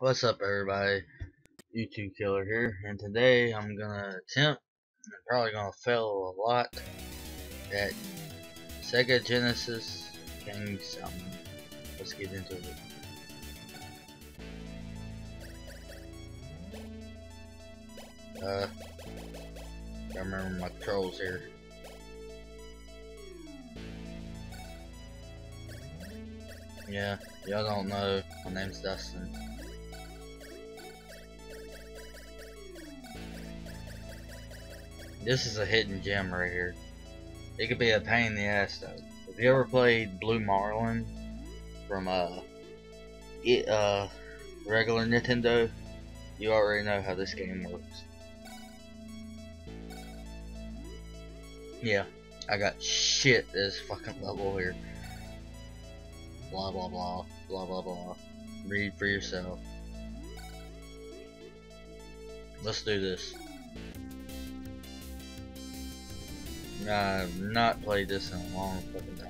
What's up everybody? YouTube Killer here, and today I'm gonna attempt, I'm probably gonna fail a lot, at Sega Genesis King Salmon. Let's get into it. Uh, I remember my trolls here. Yeah, y'all don't know, my name's Dustin. This is a hidden gem right here. It could be a pain in the ass though. If you ever played Blue Marlin from uh, it, uh, regular Nintendo, you already know how this game works. Yeah, I got shit this fucking level here. Blah blah blah, blah blah blah. Read for yourself. Let's do this. I've not played this in a long fucking time.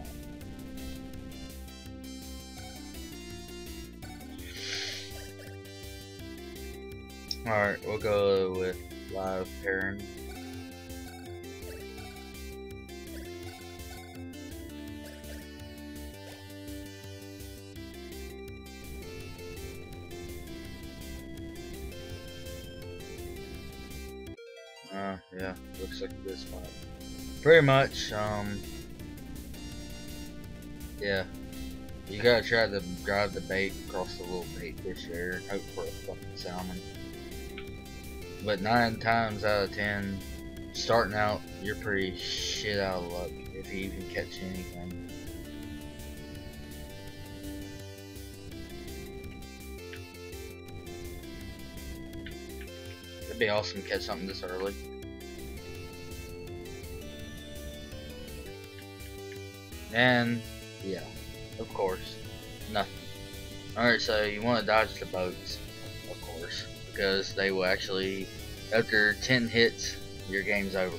Alright, we'll go with live herring. Uh, yeah, looks like this one pretty much, um, yeah, you gotta try to drive the bait across the little bait fish there and hope for a fucking salmon. But nine times out of ten, starting out, you're pretty shit out of luck if you even catch anything. It'd be awesome to catch something this early. And, yeah, of course, nothing. Alright, so you want to dodge the boats, of course, because they will actually, after 10 hits, your game's over.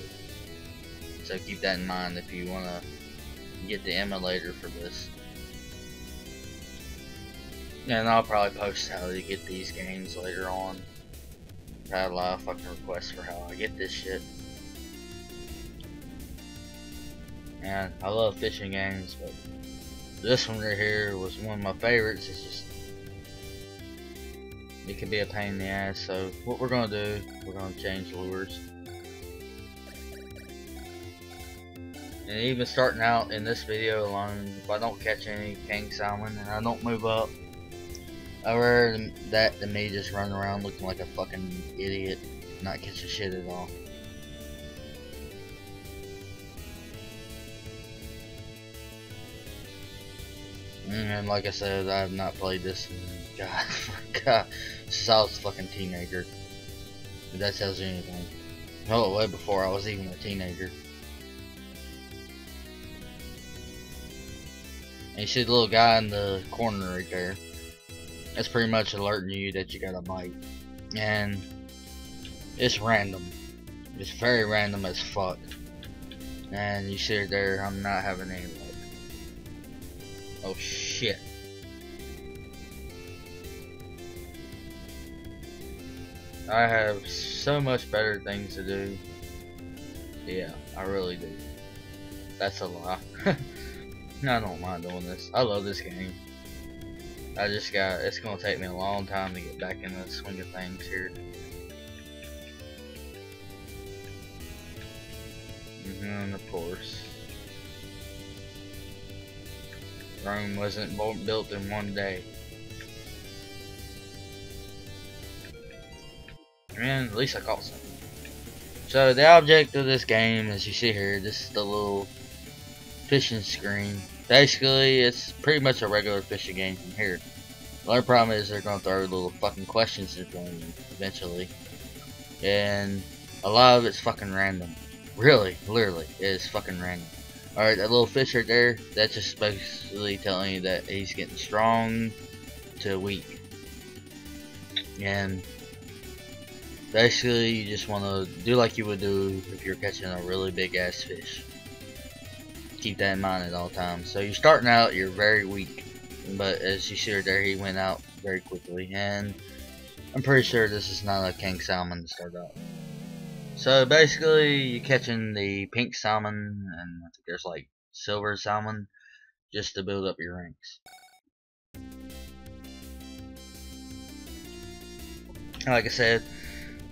So keep that in mind if you want to get the emulator for this. And I'll probably post how to get these games later on. I had a lot of fucking requests for how I get this shit. And I love fishing games, but this one right here was one of my favorites. It's just it can be a pain in the ass. So what we're gonna do, we're gonna change lures. And even starting out in this video alone, if I don't catch any king salmon and I don't move up, I rather that than me just running around looking like a fucking idiot, not catching shit at all. And like I said, I have not played this in, God, God, since I was a fucking teenager. If that tells you anything. Oh, way before I was even a teenager. And you see the little guy in the corner right there. That's pretty much alerting you that you got a bite. And it's random. It's very random as fuck. And you see it there, I'm not having any. Oh shit. I have so much better things to do. Yeah, I really do. That's a lie. I don't mind doing this. I love this game. I just got, it's gonna take me a long time to get back in the swing of things here. And of course. Rome wasn't built in one day. And at least I caught some. So the object of this game, as you see here, this is the little fishing screen. Basically, it's pretty much a regular fishing game from here. The only problem is they're gonna throw little fucking questions at you eventually, and a lot of it's fucking random. Really, literally, it is fucking random. Alright, that little fish right there, that's just basically telling you that he's getting strong to weak. And basically you just want to do like you would do if you're catching a really big ass fish. Keep that in mind at all times. So you're starting out, you're very weak. But as you see right there, he went out very quickly. And I'm pretty sure this is not a king salmon to start out. So basically, you're catching the pink salmon, and I think there's like silver salmon, just to build up your ranks. Like I said,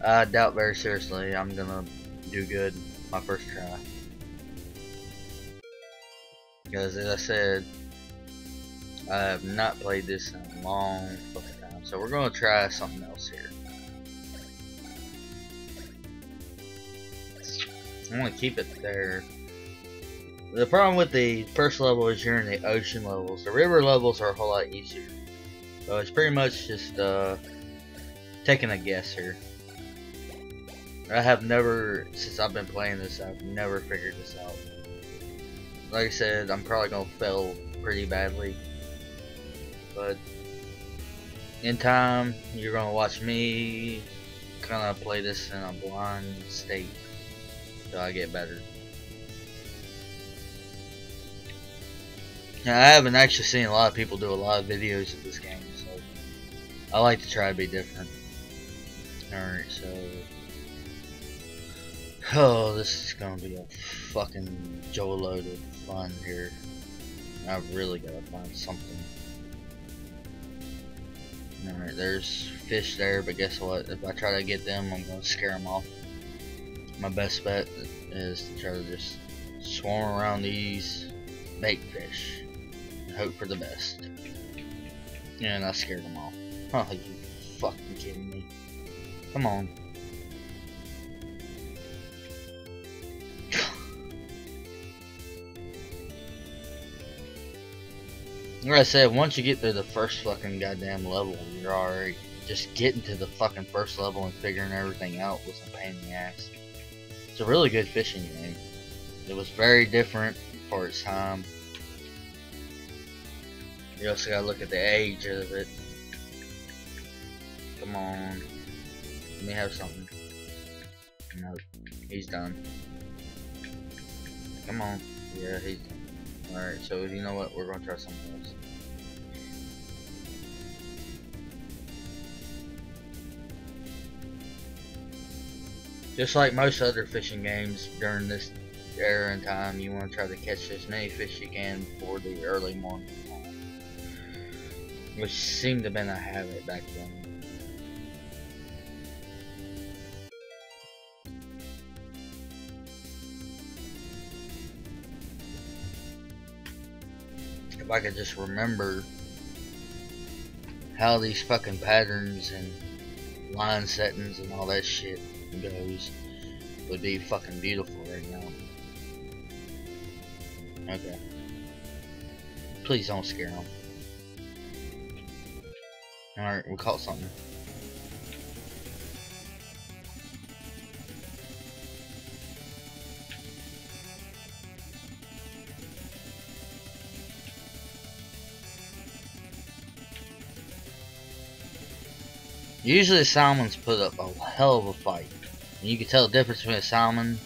I doubt very seriously I'm gonna do good my first try. Because as I said, I have not played this in a long fucking time. So we're gonna try something else here. I want to keep it there. The problem with the first level is you're in the ocean levels. The river levels are a whole lot easier. So it's pretty much just uh, taking a guess here. I have never, since I've been playing this, I've never figured this out. Like I said, I'm probably going to fail pretty badly. But in time, you're going to watch me kind of play this in a blind state until I get better. Now, I haven't actually seen a lot of people do a lot of videos of this game, so I like to try to be different. Alright, so... Oh, this is gonna be a fucking load of fun here. I've really gotta find something. Alright, there's fish there, but guess what? If I try to get them, I'm gonna scare them off my best bet is to try to just swarm around these bait fish hope for the best. And I scared them off. Oh, you fucking kidding me? Come on. Like I said, once you get through the first fucking goddamn level, you're already just getting to the fucking first level and figuring everything out was a pain in the ass. It's a really good fishing game. It was very different for its time. You also gotta look at the age of it. Come on. Let me have something. No, he's done. Come on. Yeah, he's done. Alright, so you know what? We're gonna try something else. Just like most other fishing games during this era and time, you want to try to catch as many fish you can before the early morning Which seemed to have been a habit back then. If I could just remember how these fucking patterns and line settings and all that shit goes would be fucking beautiful right now. Okay. Please don't scare him. Alright, we caught something. Usually salmons put up a hell of a fight. And you can tell the difference between a salmon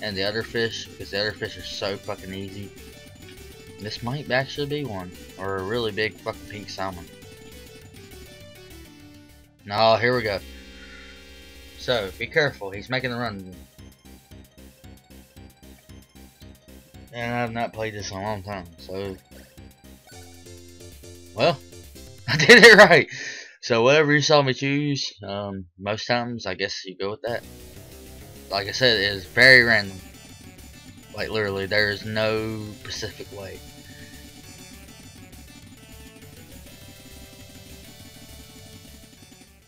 and the other fish because the other fish are so fucking easy. This might actually be one. Or a really big fucking pink salmon. No, here we go. So, be careful. He's making a run. And I've not played this in a long time, so... Well, I did it right! So whatever you saw me choose, um, most times I guess you go with that. Like I said, it is very random. Like literally, there is no specific way.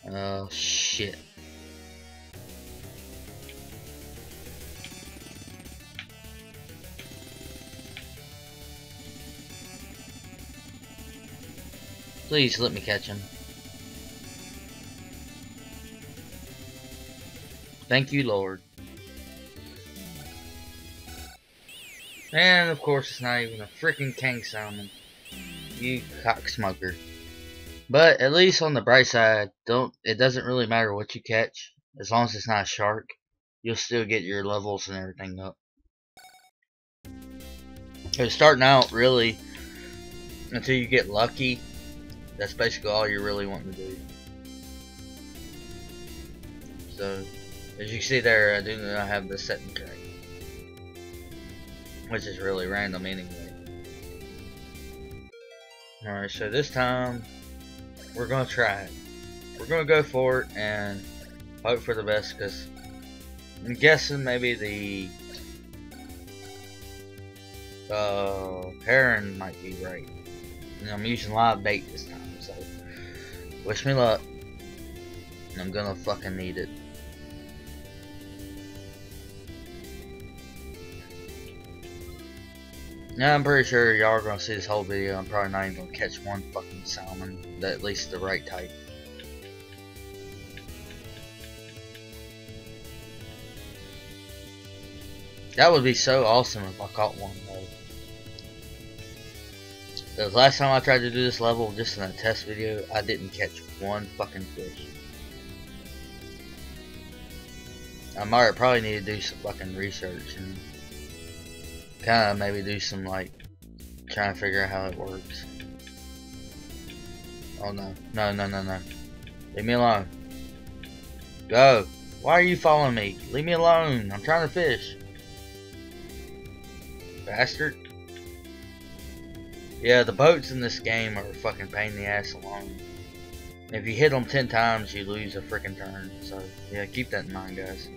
Oh shit. Please let me catch him. Thank you, Lord. And of course, it's not even a freaking king salmon. You cocksmoker. But at least on the bright side, don't it doesn't really matter what you catch, as long as it's not a shark. You'll still get your levels and everything up. So starting out, really, until you get lucky, that's basically all you're really wanting to do. So, as you can see there, I do not have the setting correct. Which is really random anyway. Alright, so this time, we're going to try it. We're going to go for it and hope for the best because I'm guessing maybe the uh, herring might be right. And I'm using live bait this time, so wish me luck. I'm gonna fucking need it. Now I'm pretty sure y'all are gonna see this whole video. I'm probably not even gonna catch one fucking salmon, at least the right type. That would be so awesome if I caught one though. The last time I tried to do this level, just in a test video, I didn't catch one fucking fish. I might probably need to do some fucking research and kind of maybe do some like trying to figure out how it works. Oh no, no, no, no, no. Leave me alone. Go. Why are you following me? Leave me alone. I'm trying to fish. Bastard. Yeah, the boats in this game are fucking pain in the ass alone. If you hit them 10 times, you lose a freaking turn. So, yeah, keep that in mind, guys.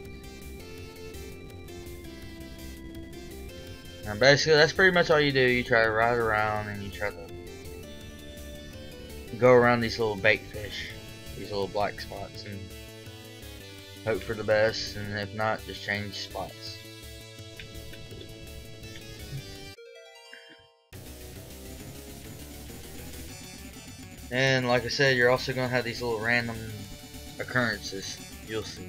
Basically, that's pretty much all you do. You try to ride around and you try to go around these little bait fish, these little black spots, and hope for the best. And if not, just change spots. And like I said, you're also going to have these little random occurrences. You'll see.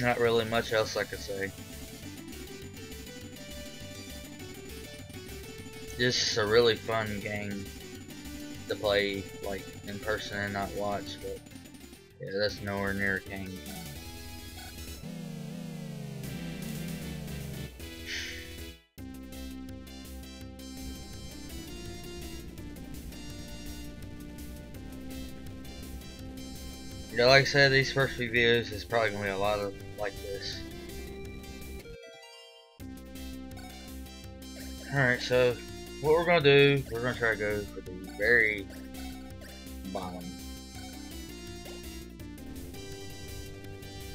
Not really much else I could say. Just a really fun game to play like in person and not watch, but yeah, that's nowhere near a game. Yeah, like I said, these first few videos is probably going to be a lot of like this. Alright, so what we're going to do, we're going to try to go for the very bottom.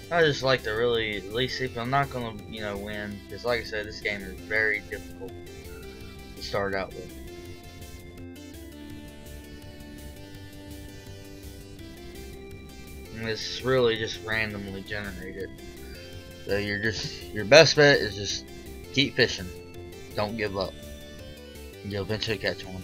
I just like to really, at least see if I'm not going to, you know, win, because like I said, this game is very difficult to start out with. It's really just randomly generated. So you're just your best bet is just keep fishing. Don't give up. You'll eventually catch one.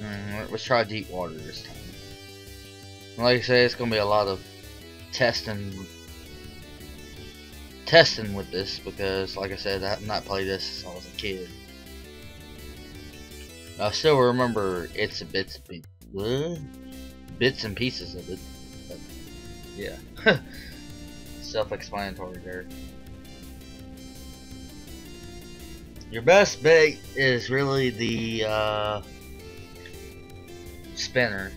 Mm, let's try deep water this time. Like I say, it's gonna be a lot of testing testing with this because like I said I have not played this since I was a kid. I still remember it's a bits, bits and pieces of it. But yeah, self-explanatory there. Your best bait is really the uh, spinner,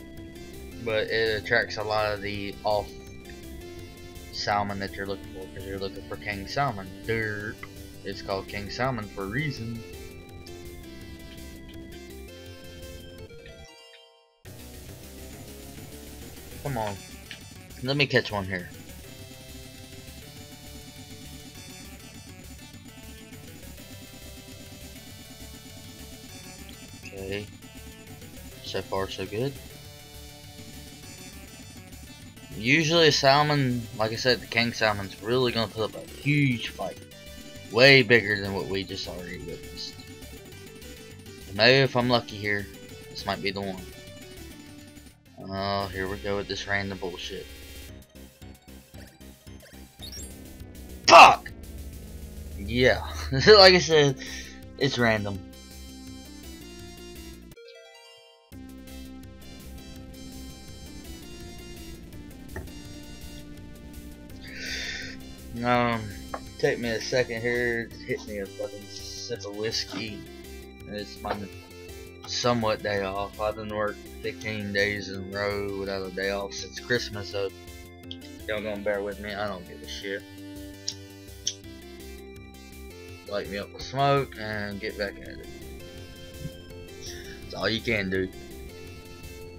but it attracts a lot of the off salmon that you're looking for because you're looking for king salmon. Derp. It's called king salmon for a reason. Come on. Let me catch one here. Okay. So far so good. Usually a salmon, like I said, the king salmon's really going to put up a huge fight. Way bigger than what we just already witnessed. Maybe if I'm lucky here, this might be the one. Oh, here we go with this random bullshit. Fuck! Yeah, like I said, it's random. Um, take me a second here hit me a fucking sip of whiskey. It's my somewhat day off. I've been working 15 days in a row without a day off since Christmas, so y'all gonna bear with me. I don't give a shit. Light me up with smoke and get back at it. That's all you can do.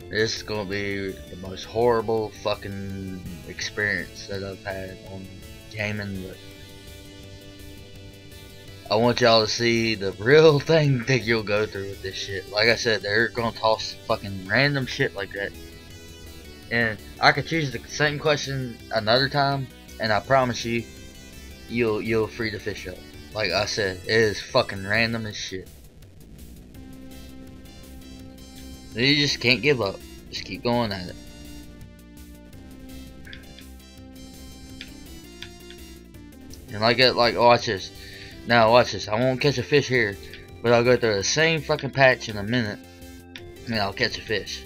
This is gonna be the most horrible fucking experience that I've had on gaming, but I want y'all to see the real thing that you'll go through with this shit. Like I said, they're gonna toss fucking random shit like that. And I could choose the same question another time, and I promise you, you'll you'll free the fish up. Like I said, it is fucking random as shit. You just can't give up. Just keep going at it. And like it, like watch this. Now watch this. I won't catch a fish here, but I'll go through the same fucking patch in a minute, and I'll catch a fish.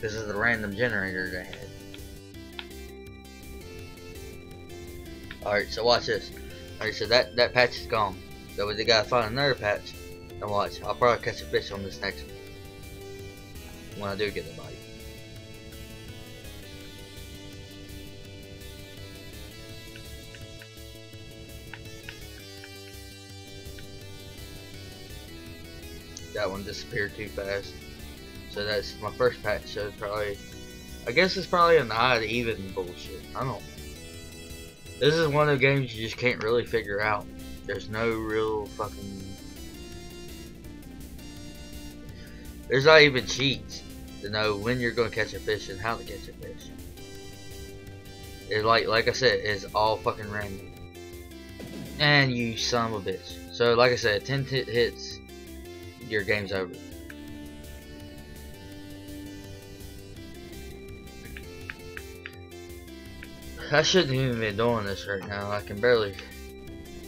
This is the random generator they had. Alright, so watch this. Alright, so that, that patch is gone. So we gotta find another patch. And watch, I'll probably catch a fish on this next one. When I do get a bite. That one disappeared too fast. So that's my first patch, so it's probably I guess it's probably an odd even bullshit. I don't this is one of the games you just can't really figure out. There's no real fucking. There's not even cheats to know when you're going to catch a fish and how to catch a fish. It's like, like I said, it's all fucking random. And you son of a bitch. So, like I said, 10 hits, your game's over. I shouldn't even be doing this right now. I can barely.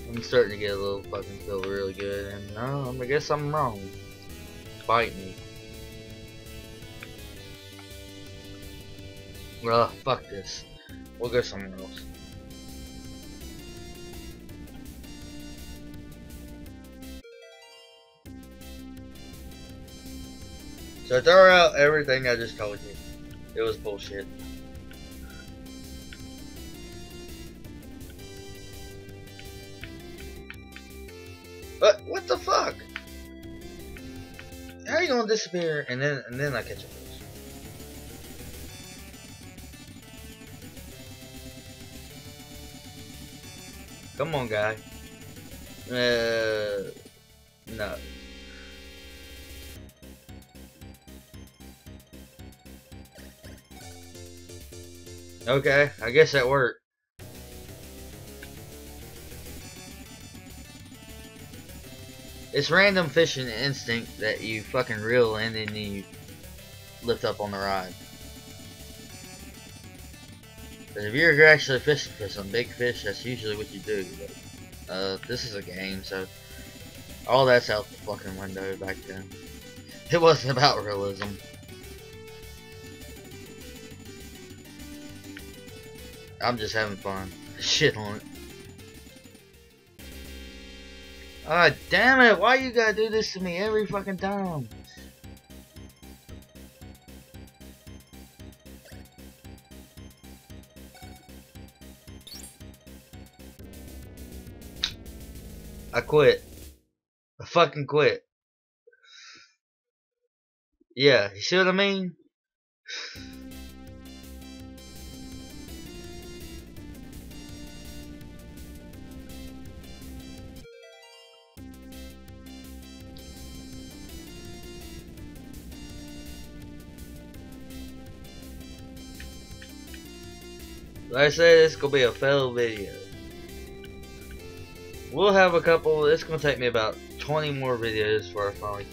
I'm starting to get a little fucking feel really good, and no, I guess I'm wrong. Bite me. Well, fuck this. We'll go somewhere else. So throw out everything I just told you. It was bullshit. But what the fuck? How you gonna disappear and then and then I catch fish? Come on, guy. Uh, no. Okay, I guess that worked. It's random fishing instinct that you fucking reel and then you lift up on the rod. But if you're actually fishing for some big fish, that's usually what you do. But, uh, this is a game, so all that's out the fucking window back then. It wasn't about realism. I'm just having fun. Shit on it. Ah, oh, damn it! Why you gotta do this to me every fucking time? I quit. I fucking quit. Yeah, you see what I mean? I said, this gonna be a fail video. We'll have a couple. It's gonna take me about 20 more videos before I finally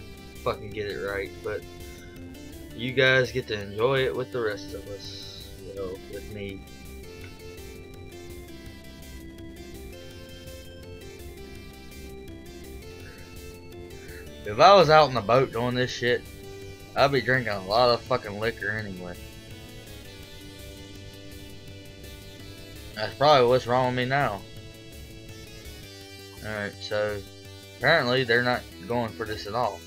fucking get it right. But you guys get to enjoy it with the rest of us. You know, with me. If I was out in the boat doing this shit, I'd be drinking a lot of fucking liquor anyway. That's probably what's wrong with me now. Alright, so apparently they're not going for this at all.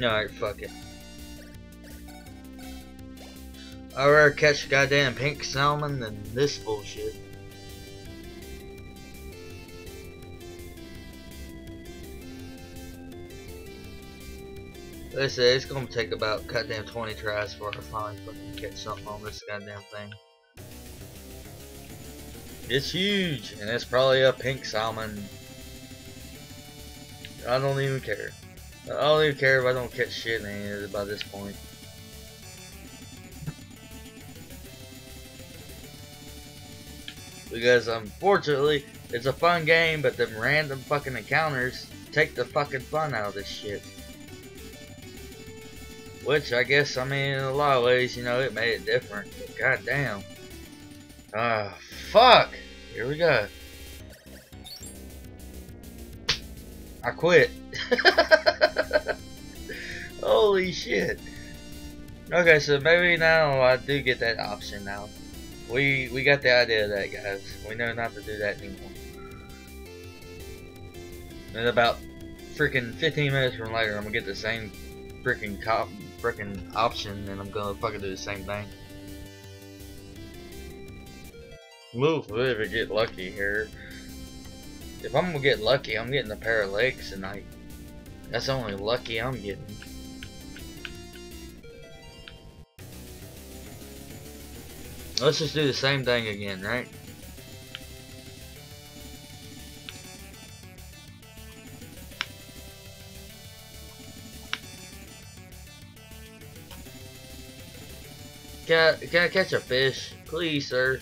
Alright, fuck it. I'd rather catch a goddamn pink salmon than this bullshit. They say it's gonna take about goddamn 20 tries before I finally fucking catch something on this goddamn thing. It's huge, and it's probably a pink salmon. I don't even care. I don't even care if I don't catch shit in it by this point. Because unfortunately, it's a fun game, but the random fucking encounters take the fucking fun out of this shit. Which I guess, I mean, in a lot of ways, you know, it made it different. But goddamn. Ah, fuck. Here we go. I quit. Holy shit. Okay, so maybe now I do get that option now. We we got the idea of that, guys. We know not to do that anymore. And about freaking 15 minutes from later, I'm gonna get the same freaking cop freaking option, and I'm gonna fucking do the same thing. Move if I get lucky here. If I'm gonna get lucky, I'm getting a pair of legs tonight. That's only lucky I'm getting. Let's just do the same thing again, right? Can I, can I catch a fish? Please, sir.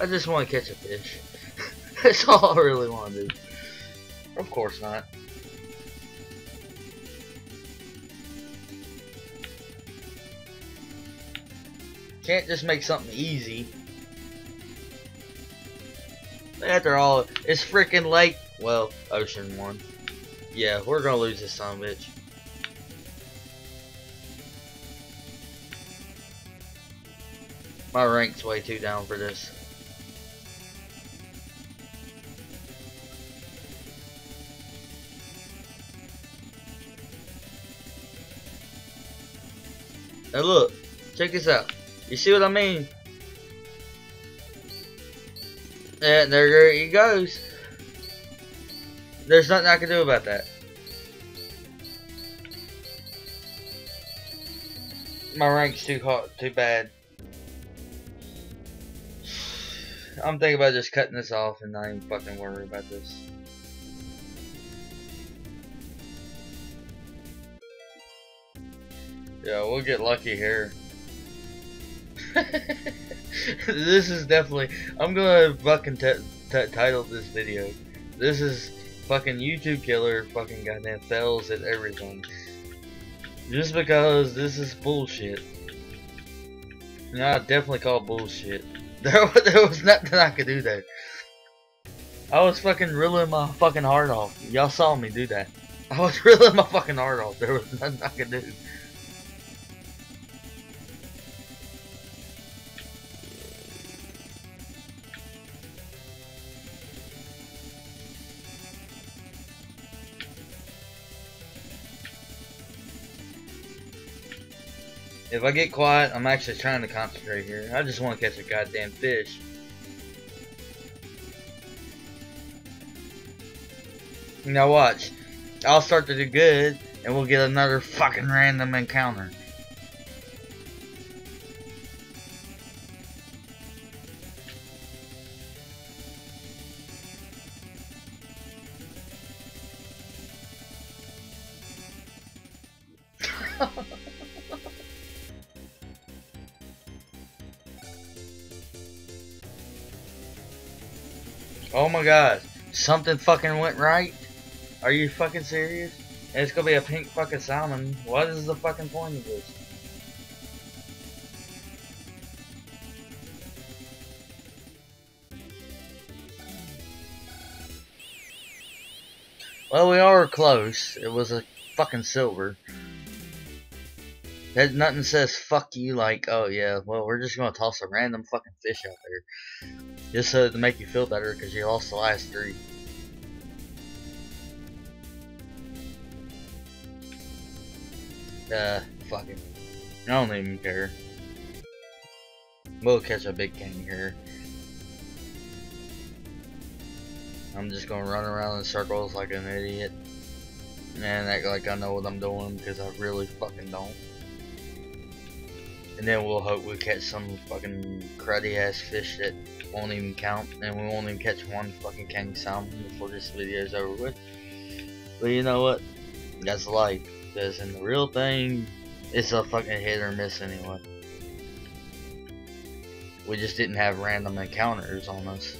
I just want to catch a fish. That's all I really want to do. Of course not. Can't just make something easy. After all, it's freaking late. Well, Ocean 1. Yeah, we're gonna lose this a bitch. My rank's way too down for this. Now look, check this out. You see what I mean? And there he goes. There's nothing I can do about that. My rank's too hot, too bad. I'm thinking about just cutting this off and not even fucking worry about this. Yeah, we'll get lucky here. this is definitely. I'm gonna fucking title this video. This is fucking YouTube killer. Fucking goddamn fails at everything. Just because this is bullshit. Yeah, I definitely call bullshit. There, there was nothing I could do there. I was fucking reeling my fucking heart off. Y'all saw me do that. I was reeling my fucking heart off. There was nothing I could do. If I get quiet, I'm actually trying to concentrate here. I just want to catch a goddamn fish. Now watch. I'll start to do good, and we'll get another fucking random encounter. Oh my god. Something fucking went right? Are you fucking serious? And it's gonna be a pink fucking salmon. What is the fucking point of this? Well, we are close. It was a fucking silver. That nothing says fuck you like, oh yeah, well we're just gonna toss a random fucking fish out there. Just so to make you feel better because you lost the last three. Uh, fuck it. I don't even care. We'll catch a big king here. I'm just gonna run around in circles like an idiot. And act like I know what I'm doing because I really fucking don't. And then we'll hope we catch some fucking cruddy ass fish that won't even count. And we won't even catch one fucking king salmon before this video is over with. But you know what? That's life. Because in the real thing, it's a fucking hit or miss anyway. We just didn't have random encounters on us.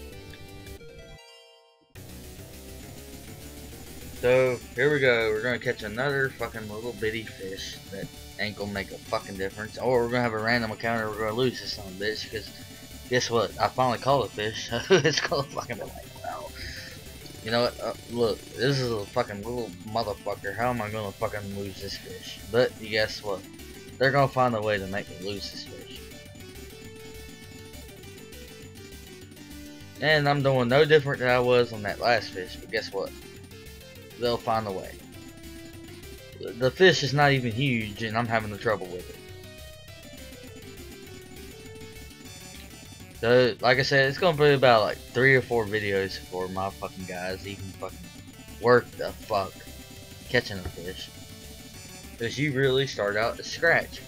So, here we go. We're gonna catch another fucking little bitty fish that ain't gonna make a fucking difference. Or we're gonna have a random encounter we're gonna lose this son of a bitch because guess what? I finally caught a fish. it's gonna fucking be like, wow. You know what? Uh, look, this is a fucking little motherfucker. How am I gonna fucking lose this fish? But guess what? They're gonna find a way to make me lose this fish. And I'm doing no different than I was on that last fish, but guess what? They'll find a way. The fish is not even huge, and I'm having the trouble with it. So, like I said, it's gonna be about like three or four videos for my fucking guys even fucking work the fuck catching a fish. Because you really start out to scratch.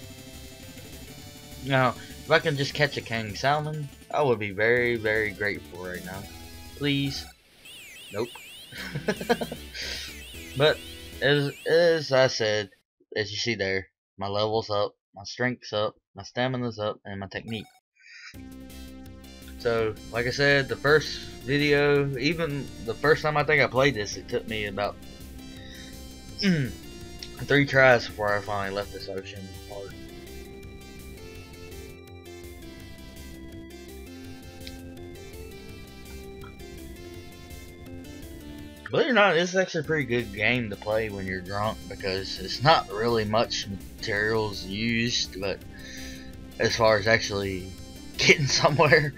Now, if I can just catch a king salmon, I would be very, very grateful right now. Please. Nope. but, as, I said, as you see there, my level's up, my strength's up, my stamina's up, and my technique. So, like I said, the first video, even the first time I think I played this, it took me about three tries before I finally left this ocean part. Believe it or not, is actually a pretty good game to play when you're drunk because it's not really much materials used, but as far as actually getting somewhere,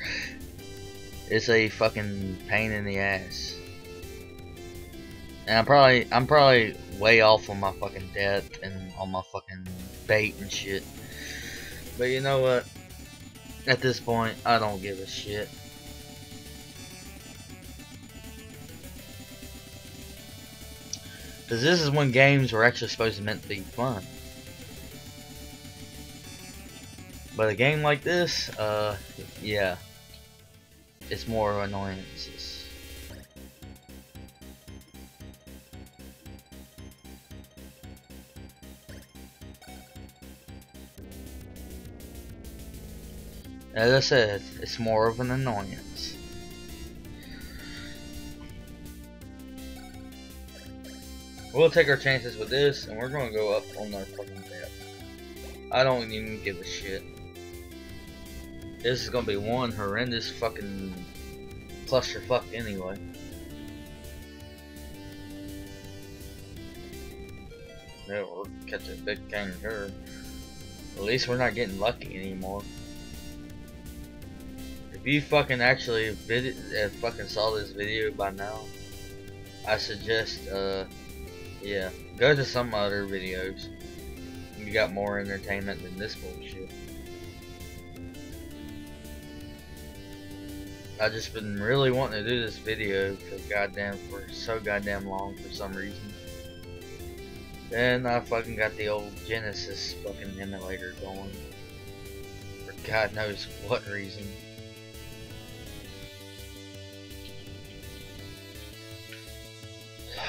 it's a fucking pain in the ass. And I'm probably I'm probably way off on my fucking depth and on my fucking bait and shit. But you know what? At this point, I don't give a shit. Because this is when games were actually supposed to meant to be fun. But a game like this, uh, yeah, it's more annoyances. As I said, it's more of an annoyance. We'll take our chances with this, and we're gonna go up on our fucking depth. I don't even give a shit. This is gonna be one horrendous fucking clusterfuck anyway. Yeah, we'll catch a big kangaroo. At least we're not getting lucky anymore. If you fucking actually uh, fucking saw this video by now, I suggest, uh, yeah, go to some other videos. You got more entertainment than this bullshit. I just been really wanting to do this video because goddamn for so goddamn long for some reason. Then I fucking got the old Genesis fucking emulator going. For God knows what reason.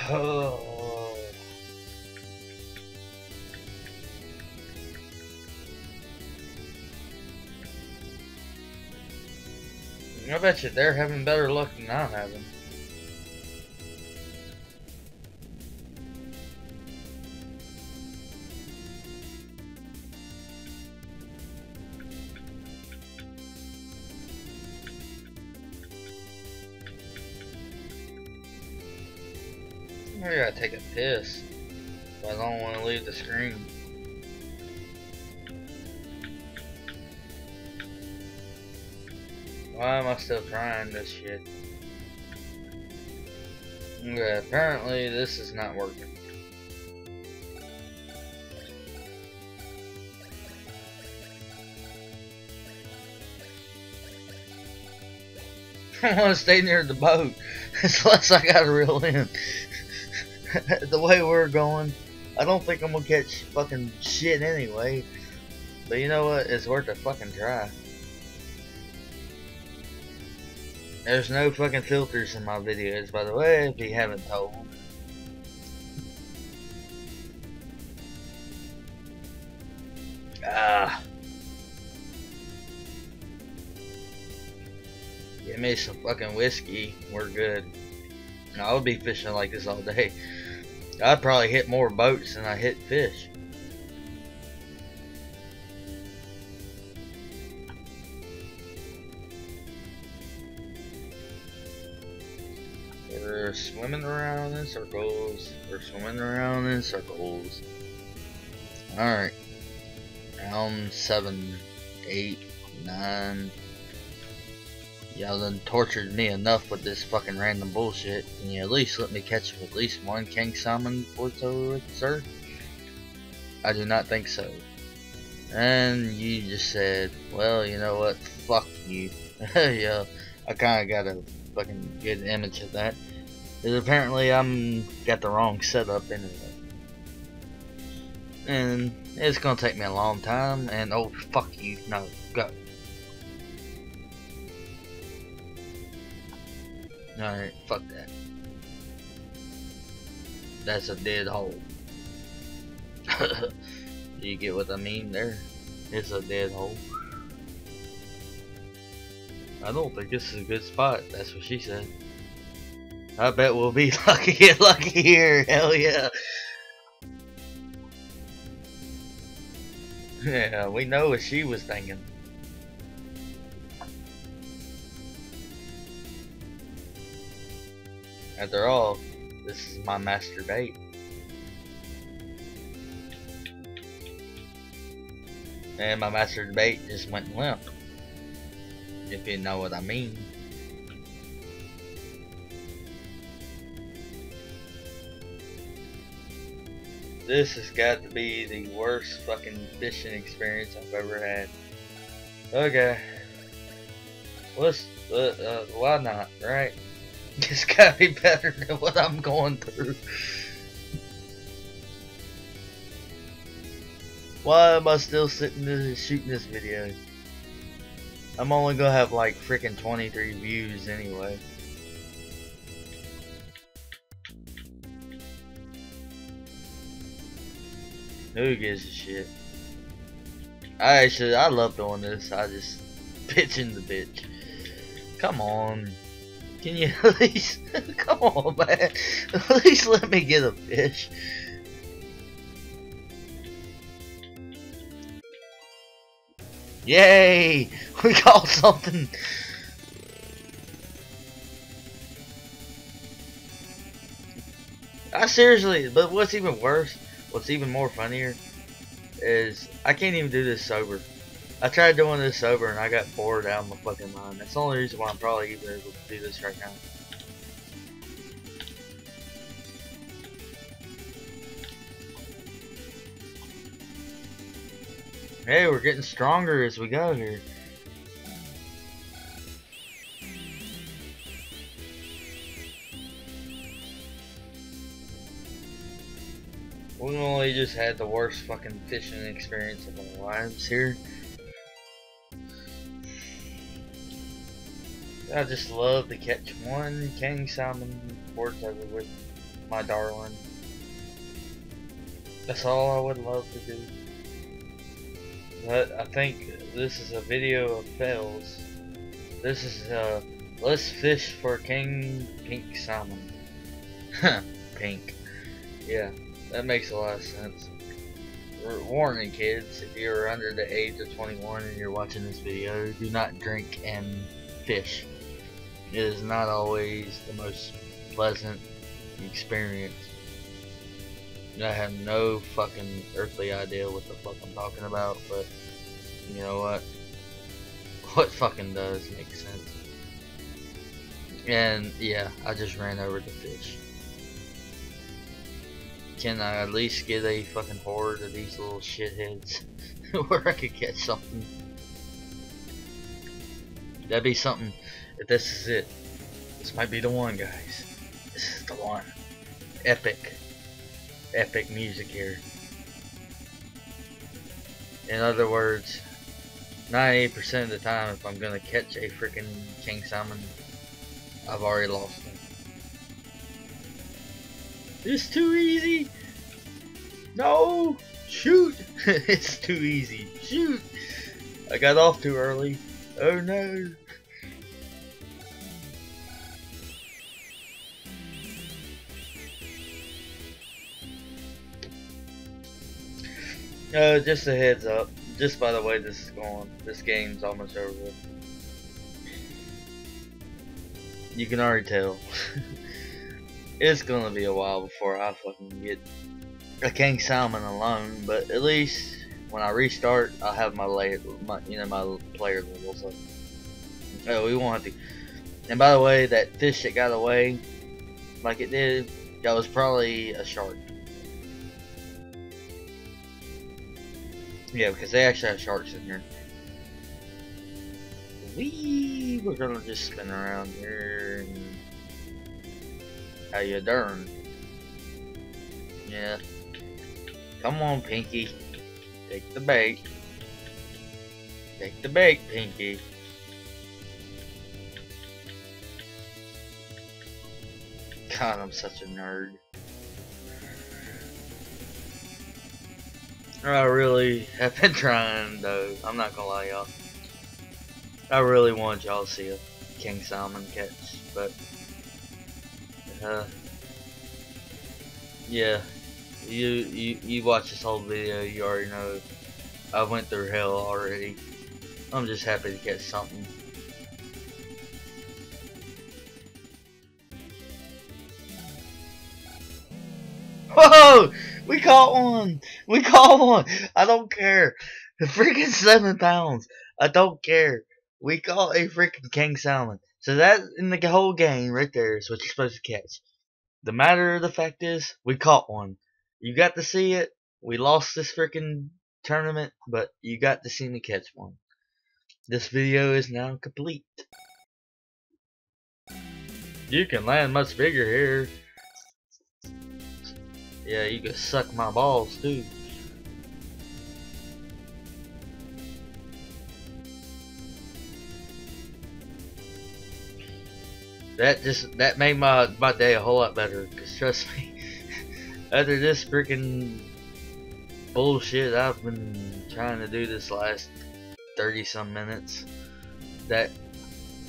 Oh. I bet you they're having better luck than I'm having. I gotta take a piss. But I don't want to leave the screen. Why am I still trying this shit? Okay, apparently this is not working. I want to stay near the boat. Unless I got a reel in. the way we're going, I don't think I'm gonna catch fucking shit anyway. But you know what? It's worth a fucking try. There's no fucking filters in my videos, by the way, if you haven't told. Ah. Give me some fucking whiskey. We're good. I would be fishing like this all day. I'd probably hit more boats than I hit fish. Swimming around in circles. We're swimming around in circles. Alright. Round seven, eight, nine. Y'all done tortured me enough with this fucking random bullshit. Can you at least let me catch at least one king salmon with, sir? I do not think so. And you just said, well, you know what, fuck you. yeah, I kinda got a fucking good image of that. Because apparently I'm got the wrong setup anyway. And it's gonna take me a long time, and oh, fuck you, no, go. Alright, fuck that. That's a dead hole. You get what I mean there? It's a dead hole. I don't think this is a good spot. That's what she said. I bet we'll be lucky get lucky here. Hell yeah. Yeah, we know what she was thinking. After all, this is my master bait. And my master bait just went limp. If you know what I mean. This has got to be the worst fucking fishing experience I've ever had. Okay. Let's, uh, uh, why not, right? It's gotta be better than what I'm going through. Why am I still sitting there shooting this video? I'm only gonna have like freaking 23 views anyway. Who gives a shit? I actually, I love doing this. I just pitching the bitch. Come on. Can you at least, come on man, at least let me get a fish. Yay! We caught something! I seriously, but what's even worse, what's even more funnier, is I can't even do this sober. I tried doing this sober and I got bored out of my fucking mind. That's the only reason why I'm probably even able to do this right now. Hey, we're getting stronger as we go here. Only just had the worst fucking fishing experience of our lives here. I just love to catch one king salmon it's over with my darling. That's all I would love to do. But I think this is a video of fails. This is uh let's fish for king pink salmon. pink. Yeah, that makes a lot of sense. Warning kids, if you're under the age of 21 and you're watching this video, do not drink and fish. It is not always the most pleasant experience. I have no fucking earthly idea what the fuck I'm talking about, but you know what? What fucking does make sense. And yeah, I just ran over the fish. Can I at least get a fucking horde of these little shitheads where I could catch something? That'd be something. If this is it, this might be the one, guys. This is the one. Epic. Epic music here. In other words, 98% of the time, if I'm gonna catch a freaking king salmon, I've already lost. It's too easy. No, shoot. it's too easy. Shoot. I got off too early. Oh no. Uh, just a heads up. Just by the way this is going, this game's almost over with. You can already tell. it's gonna be a while before I fucking get a king salmon alone, but at least when I restart, I'll have my layer, my you know my player levels up. Oh, we won't have to. And by the way, that fish that got away, like it did, that was probably a shark. Yeah, because they actually have sharks in here. We we're gonna just spin around here. And... How you doing? Yeah. Come on, Pinky. Take the bait. Take the bait, Pinky. God, I'm such a nerd. I really have been trying though. I'm not gonna lie y'all. I really want y'all to see a king salmon catch, but uh, yeah, you you you watch this whole video, you already know I went through hell already. I'm just happy to catch something. Whoa! We caught one! We caught one! I don't care. The freaking seven pounds. I don't care. We caught a freaking king salmon. So that in the whole game right there is what you're supposed to catch. The matter of the fact is, we caught one. You got to see it. We lost this freaking tournament, but you got to see me catch one. This video is now complete. You can land much bigger here. Yeah, you can suck my balls too. That just that made my my day a whole lot better. Cause trust me, after this freaking bullshit I've been trying to do this last thirty some minutes, that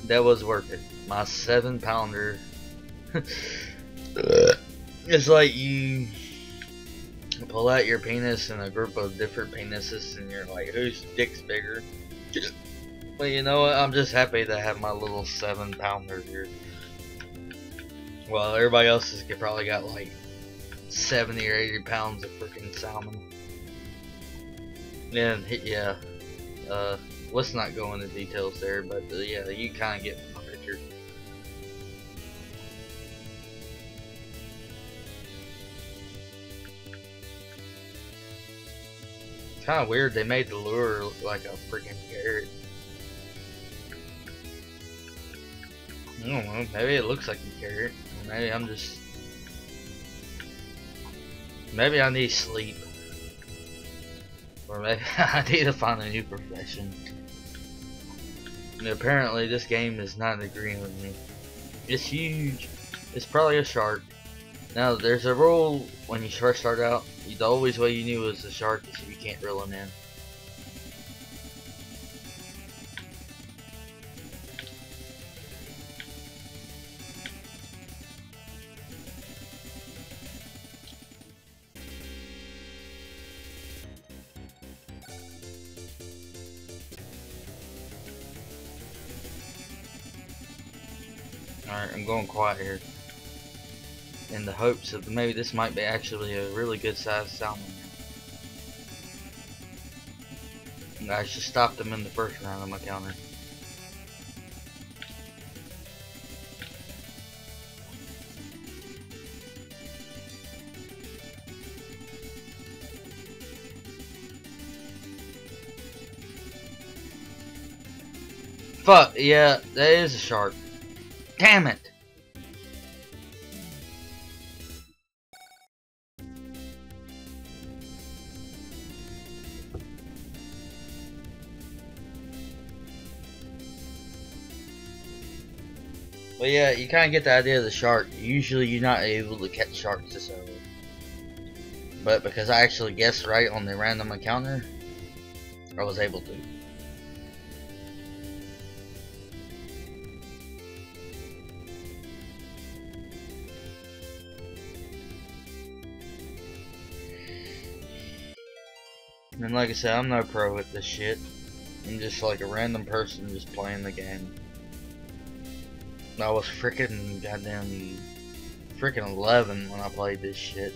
that was worth it. My seven pounder. it's like you pull out your penis in a group of different penises and you're like, whose dick's bigger? But you know what? I'm just happy to have my little seven pounder here. Well, everybody else has probably got like 70 or 80 pounds of freaking salmon. And yeah, uh, let's not go into details there, but uh, yeah, you kind of get my picture. Kind of weird. They made the lure look like a freaking carrot. I don't know. Maybe it looks like a carrot. Maybe I'm just. Maybe I need sleep. Or maybe I need to find a new profession. And apparently, this game is not agreeing with me. It's huge. It's probably a shark. Now, there's a rule when you first start out. The always way you knew was a shark is if you can't reel him in. Going quiet here. in the hopes of maybe this might be actually a really good sized salmon. I just stopped them in the first round on my counter. Fuck, yeah, that is a shark. Damn it! Yeah, you kind of get the idea of the shark. Usually you're not able to catch sharks this early. But because I actually guessed right on the random encounter, I was able to. And like I said, I'm no pro at this shit. I'm just like a random person just playing the game. I was freaking goddamn freaking 11 when I played this shit.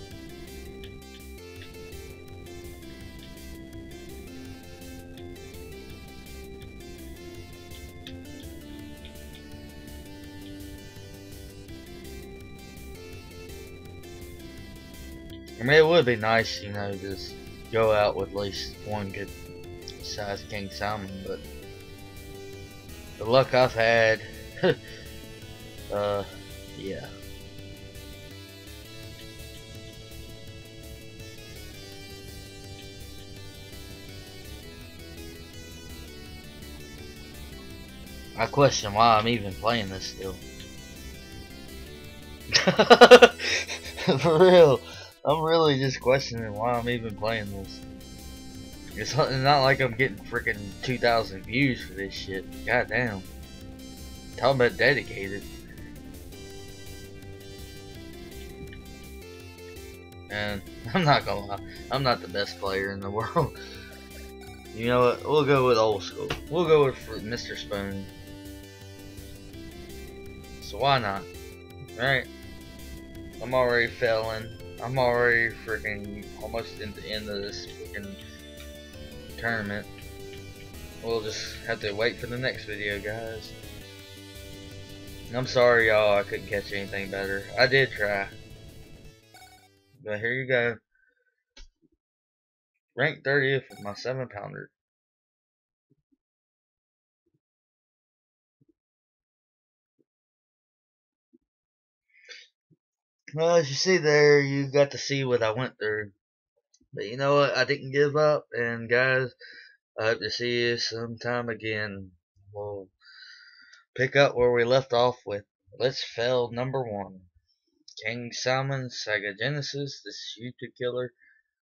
I mean, it would be nice, you know, just go out with at least one good sized king salmon, but the luck I've had, uh, yeah. I question why I'm even playing this still. For real. I'm really just questioning why I'm even playing this. It's not like I'm getting freaking 2,000 views for this shit. God damn. Talking about dedicated. And I'm not gonna lie, I'm not the best player in the world. You know what? We'll go with old school. We'll go with Mr. Spoon. So why not? Alright. I'm already failing. I'm already freaking almost in the end of this freaking tournament. We'll just have to wait for the next video, guys. I'm sorry, y'all, I couldn't catch anything better. I did try. But here you go. Rank 30th with my 7 pounder. Well, as you see there, you got to see what I went through. But you know what? I didn't give up. And guys, I hope to see you sometime again. We'll pick up where we left off with Let's Fail number one. King Salmon, Sega Genesis, this YouTube killer.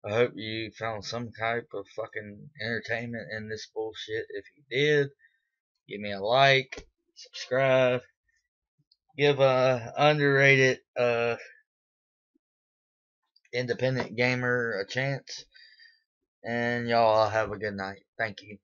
I hope you found some type of fucking entertainment in this bullshit. If you did, give me a like, subscribe, give a underrated uh independent gamer a chance. And y'all have a good night. Thank you.